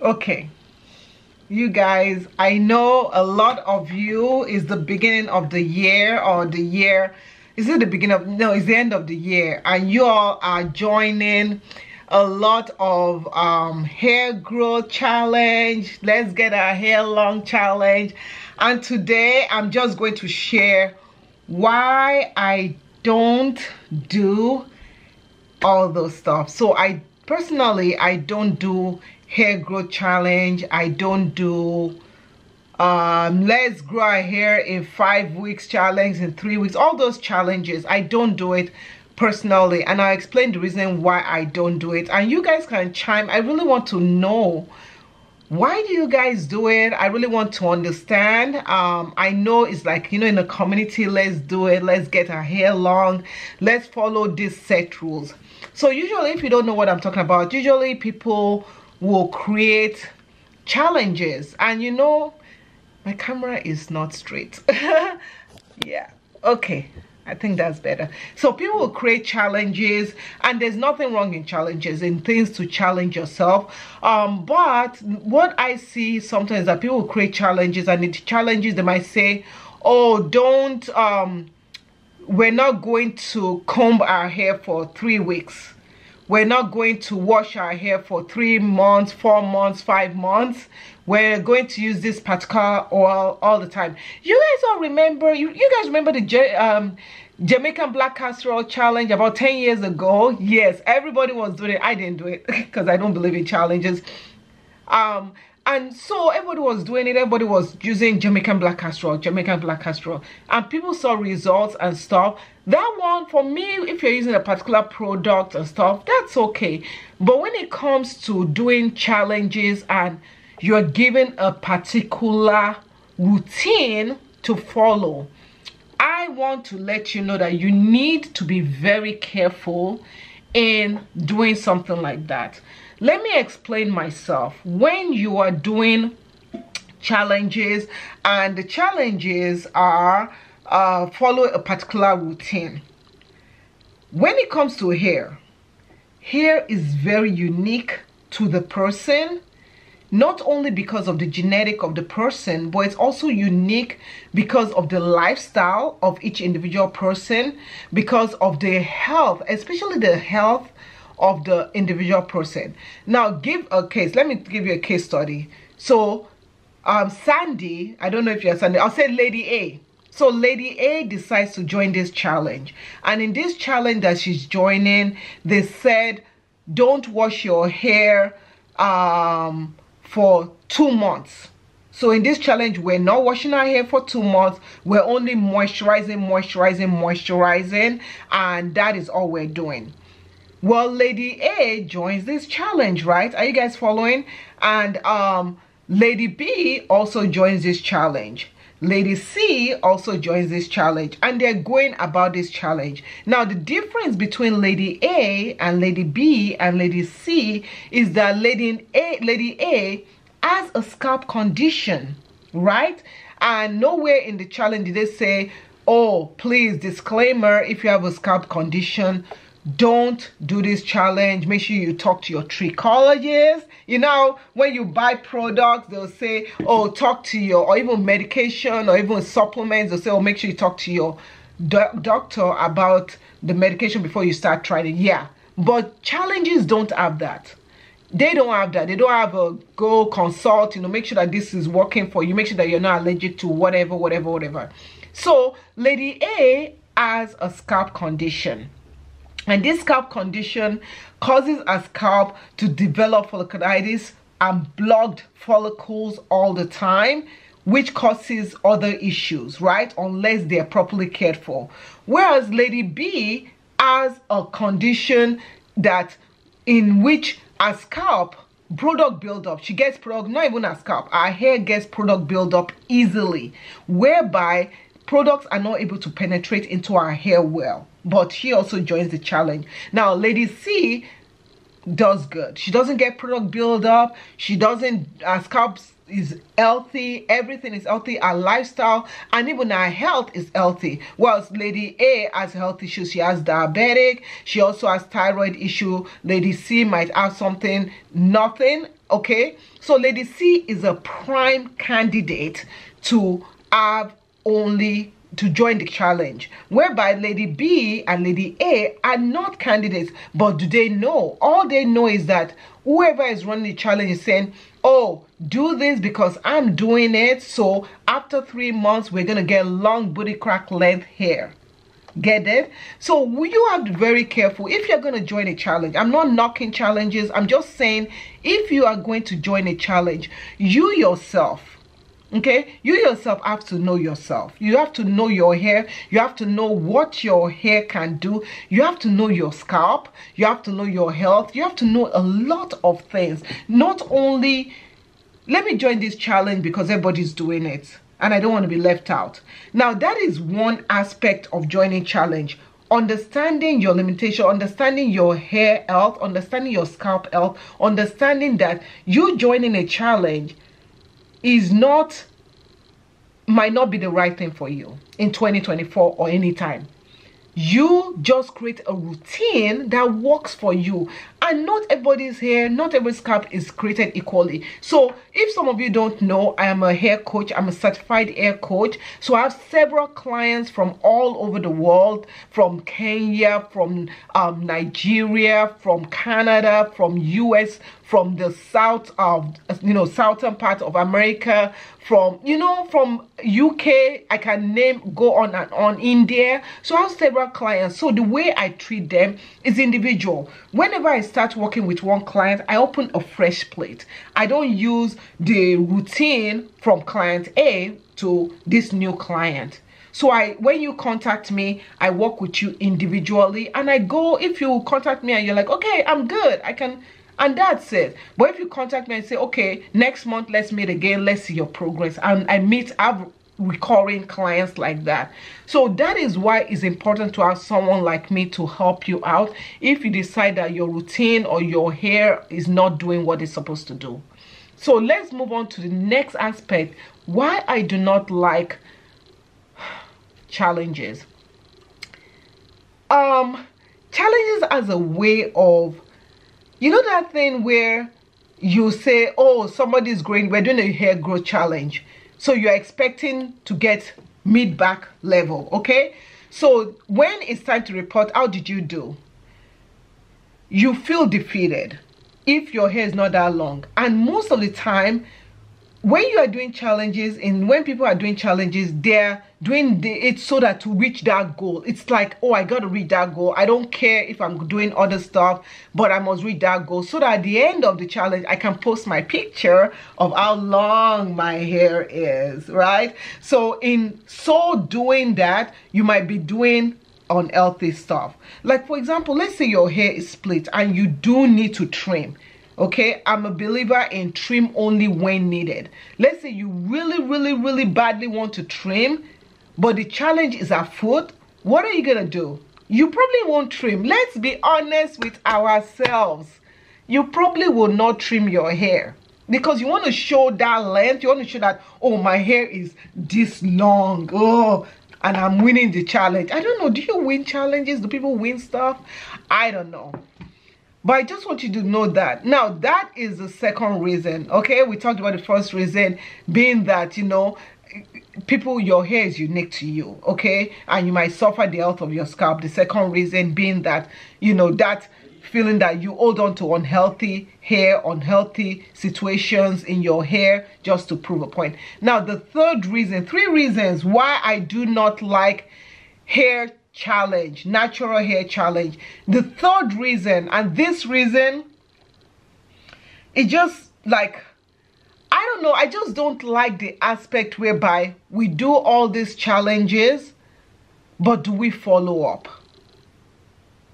okay. You guys i know a lot of you is the beginning of the year or the year is it the beginning of no it's the end of the year and you all are joining a lot of um, hair growth challenge. Let's get our hair long challenge. And today i'm just going to share why i don't do all those stuff. So i personally i don't do hair growth challenge. I don't do um let's grow our hair in five weeks challenge in three weeks all those challenges. I don't do it personally and i explain the reason why i don't do it. And you guys can chime. I really want to know why do you guys do it? I really want to understand. Um i know it's like you know in the community let's do it let's get our hair long let's follow these set rules. So usually if you don't know what i'm talking about usually people will create challenges. And you know my camera is not straight. Yeah. Okay. I think that's better. So people will create challenges and there's nothing wrong in challenges in things to challenge yourself. Um, but what I see sometimes that people create challenges and in challenges they might say, oh, don't, um, we're not going to comb our hair for three weeks we're not going to wash our hair for three months four months five months. We're going to use this particular oil all the time. You guys all remember you, you guys remember the um, jamaican black castor oil challenge about 10 years ago? Yes everybody was doing it. I didn't do it because i don't believe in challenges. Um and so everybody was doing it. Everybody was using jamaican black castor jamaican black castor and people saw results and stuff. That one for me if you're using a particular product and stuff that's okay. But when it comes to doing challenges and you're given a particular routine to follow i want to let you know that you need to be very careful in doing something like that let me explain myself when you are doing challenges and the challenges are uh, follow a particular routine. When it comes to hair, hair is very unique to the person not only because of the genetic of the person but it's also unique because of the lifestyle of each individual person because of their health especially the health of the individual person now give a case let me give you a case study so um sandy i don't know if you're sandy i'll say lady a so Lady A decides to join this challenge. And in this challenge that she's joining, they said, don't wash your hair um, for two months. So in this challenge, we're not washing our hair for two months. We're only moisturizing, moisturizing, moisturizing. And that is all we're doing. Well, Lady A joins this challenge, right? Are you guys following? And um, Lady B also joins this challenge. Lady C also joins this challenge and they're going about this challenge. Now, the difference between Lady A and Lady B and Lady C is that Lady A, Lady A has a scalp condition, right? And nowhere in the challenge did they say, oh, please, disclaimer, if you have a scalp condition, don't do this challenge. Make sure you talk to your trichologist you know when you buy products they'll say oh talk to your or even medication or even supplements. They'll say oh make sure you talk to your doctor about the medication before you start trying it. Yeah but challenges don't have that. They don't have that. They don't have a go consult you know make sure that this is working for you. Make sure that you're not allergic to whatever whatever whatever. So lady a has a scalp condition and this scalp condition causes a scalp to develop folliculitis and blocked follicles all the time which causes other issues right? Unless they're properly cared for. Whereas lady b has a condition that in which a scalp product buildup she gets product not even a scalp. Our hair gets product buildup easily whereby products are not able to penetrate into our hair well but she also joins the challenge. Now lady c does good. She doesn't get product buildup she doesn't her scalp is healthy. Everything is healthy. Our lifestyle and even our health is healthy. Whilst lady a has health issues. She has diabetic. She also has thyroid issue. Lady c might have something nothing. Okay? So lady c is a prime candidate to have only to join the challenge whereby lady b and lady a are not candidates. But do they know? All they know is that whoever is running the challenge is saying oh do this because i'm doing it. So after three months we're gonna get long booty crack length hair. Get it? So you have to be very careful. If you're going to join a challenge i'm not knocking challenges. I'm just saying if you are going to join a challenge you yourself okay? You yourself have to know yourself. You have to know your hair. You have to know what your hair can do. You have to know your scalp. You have to know your health. You have to know a lot of things. Not only let me join this challenge because everybody's doing it and I don't want to be left out. Now, that is one aspect of joining challenge. Understanding your limitation, understanding your hair health, understanding your scalp health, understanding that you joining a challenge is not, might not be the right thing for you in 2024 or anytime. You just create a routine that works for you and not everybody's hair not every scalp is created equally. So if some of you don't know i am a hair coach. I'm a certified hair coach. So i have several clients from all over the world from kenya from um, nigeria from canada from us from the south of you know southern part of america from you know from uk i can name go on and on india. So i have several clients. So the way i treat them is individual. Whenever i start working with one client i open a fresh plate. I don't use the routine from client a to this new client. So i when you contact me i work with you individually and i go if you contact me and you're like okay i'm good i can and that's it. But if you contact me and say okay next month let's meet again let's see your progress and i meet have recurring clients like that. So that is why it's important to have someone like me to help you out if you decide that your routine or your hair is not doing what it's supposed to do. So let's move on to the next aspect. Why i do not like challenges. Um challenges as a way of you know that thing where you say, oh, somebody's growing, we're doing a hair growth challenge. So you're expecting to get mid back level, okay? So when it's time to report, how did you do? You feel defeated if your hair is not that long. And most of the time, when you are doing challenges and when people are doing challenges they're doing the, it so that to reach that goal it's like oh i gotta reach that goal. I don't care if i'm doing other stuff but i must reach that goal so that at the end of the challenge i can post my picture of how long my hair is right? So in so doing that you might be doing unhealthy stuff. Like for example let's say your hair is split and you do need to trim okay? I'm a believer in trim only when needed. Let's say you really really really badly want to trim but the challenge is afoot what are you gonna do? You probably won't trim. Let's be honest with ourselves. You probably will not trim your hair because you want to show that length. You want to show that oh my hair is this long. Oh and i'm winning the challenge. I don't know. Do you win challenges? Do people win stuff? I don't know but I just want you to know that. Now, that is the second reason, okay? We talked about the first reason being that, you know, people, your hair is unique to you, okay? And you might suffer the health of your scalp. The second reason being that, you know, that feeling that you hold on to unhealthy hair, unhealthy situations in your hair just to prove a point. Now, the third reason, three reasons why I do not like hair challenge, natural hair challenge. The third reason, and this reason, it just like, I don't know, I just don't like the aspect whereby we do all these challenges, but do we follow up?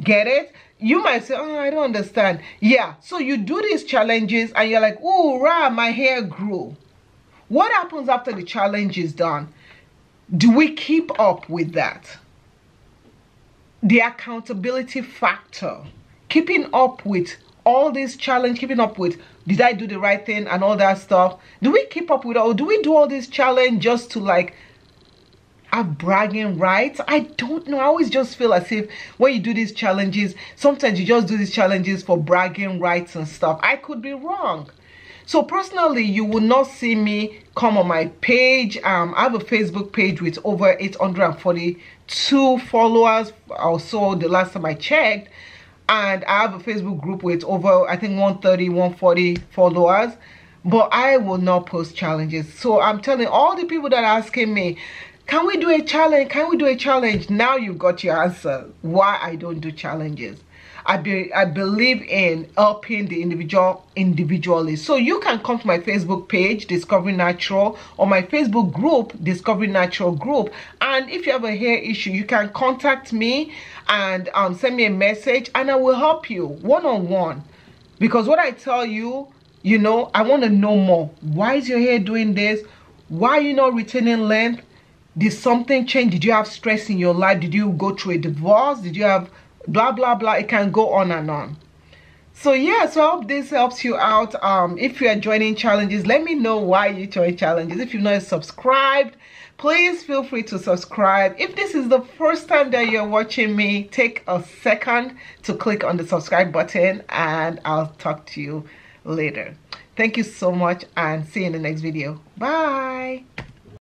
Get it? You might say, oh, I don't understand. Yeah, so you do these challenges and you're like, oh, rah, my hair grew. What happens after the challenge is done? Do we keep up with that? The accountability factor. Keeping up with all this challenge keeping up with did i do the right thing and all that stuff do we keep up with or do we do all this challenge just to like have bragging rights? I don't know. I always just feel as if when you do these challenges sometimes you just do these challenges for bragging rights and stuff. I could be wrong. So personally you will not see me come on my page. Um i have a facebook page with over 842 followers or so the last time i checked and i have a facebook group with over i think 130 140 followers but i will not post challenges. So i'm telling all the people that are asking me can we do a challenge? Can we do a challenge? Now you've got your answer. Why i don't do challenges I, be, I believe in helping the individual individually. So you can come to my Facebook page, Discovering Natural, or my Facebook group, Discovering Natural Group. And if you have a hair issue, you can contact me and um, send me a message and I will help you one-on-one. Because what I tell you, you know, I want to know more. Why is your hair doing this? Why are you not retaining length? Did something change? Did you have stress in your life? Did you go through a divorce? Did you have blah blah blah it can go on and on. So yeah so i hope this helps you out. Um if you are joining challenges let me know why you join challenges. If you're not subscribed please feel free to subscribe. If this is the first time that you're watching me take a second to click on the subscribe button and i'll talk to you later. Thank you so much and see you in the next video. Bye